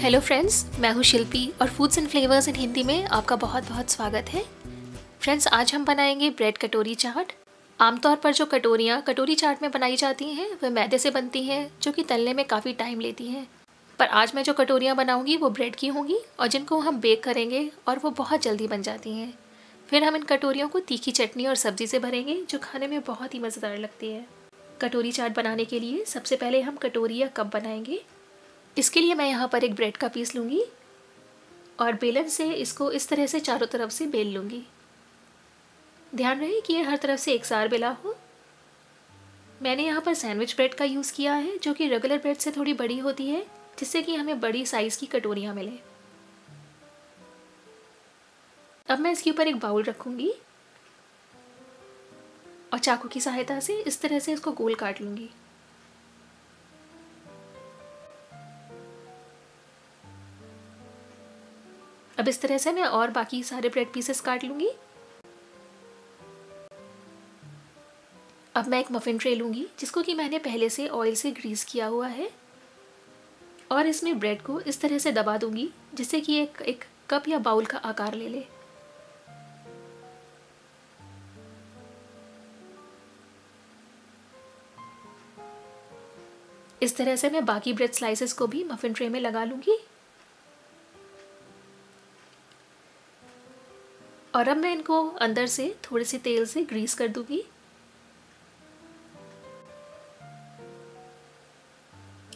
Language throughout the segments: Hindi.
हेलो फ्रेंड्स मैं हूँ शिल्पी और foods and flavours in Hindi में आपका बहुत बहुत स्वागत है। फ्रेंड्स आज हम बनाएँगे ब्रेड कटोरी चाट। आमतौर पर जो कटोरियाँ कटोरी चाट में बनाई जाती हैं वह मैदे से बनती हैं, जो कि तलने में काफ़ी टाइम लेती हैं। पर आज मैं जो कटोरियाँ बनाऊँगी, वो ब्रेड की होंगी और जिनको हम बेक करेंगे और वो बहुत जल्दी बन जाती हैं। फिर हम इन कटोरियों को तीखी चटनी और सब्ज़ी से भरेंगे, जो खाने में बहुत ही मज़ेदार लगती है। कटोरी चाट बनाने के लिए सबसे पहले हम कटोरी या कप बनाएँगे। इसके लिए मैं यहाँ पर एक ब्रेड का पीस लूँगी और बेलन से इसको इस तरह से चारों तरफ़ से बेल लूँगी। ध्यान रहे कि ये हर तरफ़ से एक सार बेला हो। मैंने यहाँ पर सैंडविच ब्रेड का यूज़ किया है, जो कि रेगुलर ब्रेड से थोड़ी बड़ी होती है, जिससे कि हमें बड़ी साइज़ की कटोरियाँ मिले। अब मैं इसके ऊपर एक बाउल रखूँगी और चाकू की सहायता से इस तरह से इसको गोल काट लूँगी। अब इस तरह से मैं और बाकी सारे ब्रेड पीसेस काट लूँगी। अब मैं एक मफ़िन ट्रे लूँगी, जिसको कि मैंने पहले से ऑयल से ग्रीस किया हुआ है। और इसमें ब्रेड को इस तरह से दबा दूँगी, जिससे कि एक एक कप या बाउल का आकार ले ले। इस तरह से मैं बाकी ब्रेड स्लाइसेस को भी मफ़िन ट्रे में लगा लूँगी। और अब मैं इनको अंदर से थोड़े से तेल से ग्रीस कर दूँगी।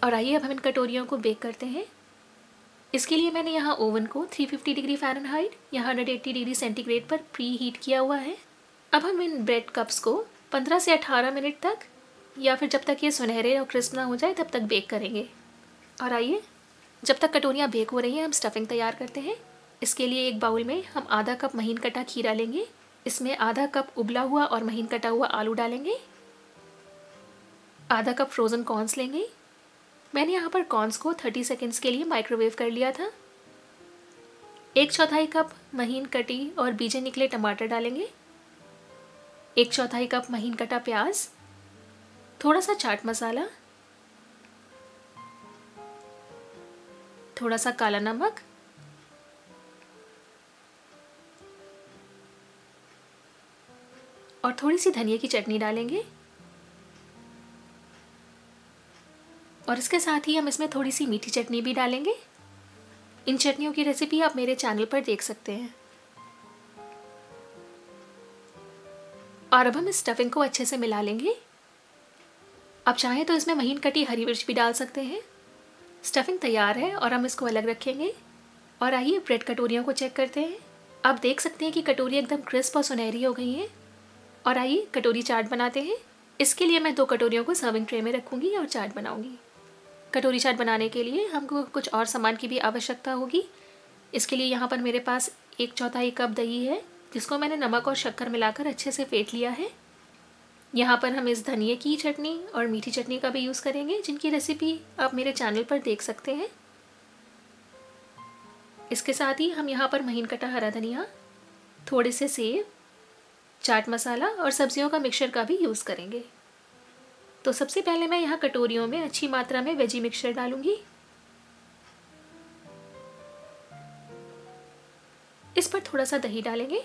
और आइए अब हम इन कटोरियों को बेक करते हैं। इसके लिए मैंने यहाँ ओवन को 350 डिग्री फ़ारेनहाइट या 180 डिग्री सेंटीग्रेड पर प्री हीट किया हुआ है। अब हम इन ब्रेड कप्स को 15 से 18 मिनट तक, या फिर जब तक ये सुनहरे और क्रिस्प ना हो जाए, तब तक बेक करेंगे। और आइए, जब तक कटोरियाँ बेक हो रही हैं, हम स्टफिंग तैयार करते हैं। इसके लिए एक बाउल में हम आधा कप महीन कटा खीरा लेंगे। इसमें आधा कप उबला हुआ और महीन कटा हुआ आलू डालेंगे। आधा कप फ्रोज़न कॉर्नस लेंगे। मैंने यहाँ पर कॉर्नस को 30 सेकेंड्स के लिए माइक्रोवेव कर लिया था। एक चौथाई कप महीन कटी और बीजे निकले टमाटर डालेंगे। एक चौथाई कप महीन कटा प्याज। थोड़ा सा चाट मसाला। थोड़ा सा काला नमक। और थोड़ी सी धनिया की चटनी डालेंगे। और इसके साथ ही हम इसमें थोड़ी सी मीठी चटनी भी डालेंगे। इन चटनियों की रेसिपी आप मेरे चैनल पर देख सकते हैं। और अब हम इस स्टफिंग को अच्छे से मिला लेंगे। आप चाहें तो इसमें महीन कटी हरी मिर्च भी डाल सकते हैं। स्टफिंग तैयार है और हम इसको अलग रखेंगे। और आइए ब्रेड कटोरियों को चेक करते हैं। आप देख सकते हैं कि कटोरी एकदम क्रिस्प और सुनहरी हो गई हैं। और आइए कटोरी चाट बनाते हैं। इसके लिए मैं दो कटोरियों को सर्विंग ट्रे में रखूँगी और चाट बनाऊँगी। कटोरी चाट बनाने के लिए हमको कुछ और सामान की भी आवश्यकता होगी। इसके लिए यहाँ पर मेरे पास एक चौथाई कप दही है, जिसको मैंने नमक और शक्कर मिलाकर अच्छे से फेंट लिया है। यहाँ पर हम इस धनिए की चटनी और मीठी चटनी का भी यूज़ करेंगे, जिनकी रेसिपी आप मेरे चैनल पर देख सकते हैं। इसके साथ ही हम यहाँ पर महीन कटा हरा धनिया, थोड़े से सेब चाट मसाला और सब्जियों का मिक्सचर का भी यूज़ करेंगे। तो सबसे पहले मैं यहाँ कटोरियों में अच्छी मात्रा में वेजी मिक्सचर डालूँगी। इस पर थोड़ा सा दही डालेंगे।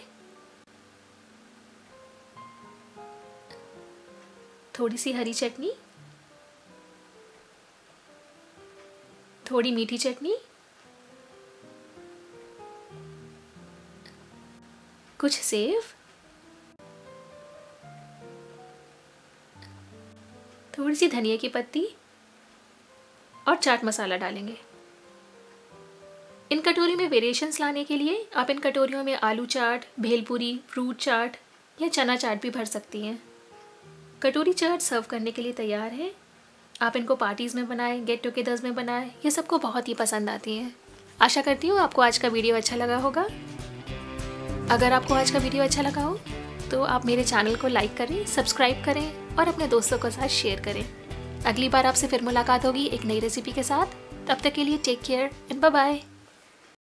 थोड़ी सी हरी चटनी। थोड़ी मीठी चटनी। कुछ सेव। थोड़ी सी धनिया की पत्ती और चाट मसाला डालेंगे। इन कटोरी में वेरिएशंस लाने के लिए आप इन कटोरियों में आलू चाट, भेलपुरी फ्रूट चाट या चना चाट भी भर सकती हैं। कटोरी चाट सर्व करने के लिए तैयार है। आप इनको पार्टीज़ में बनाएँ गेट टुगेदर्स में बनाएँ, ये सबको बहुत ही पसंद आती हैं। आशा करती हूँ आपको आज का वीडियो अच्छा लगा होगा। अगर आपको आज का वीडियो अच्छा लगा हो तो आप मेरे चैनल को लाइक करें सब्सक्राइब करें और अपने दोस्तों के साथ शेयर करें। अगली बार आपसे फिर मुलाकात होगी एक नई रेसिपी के साथ। तब तक के लिए take care and bye bye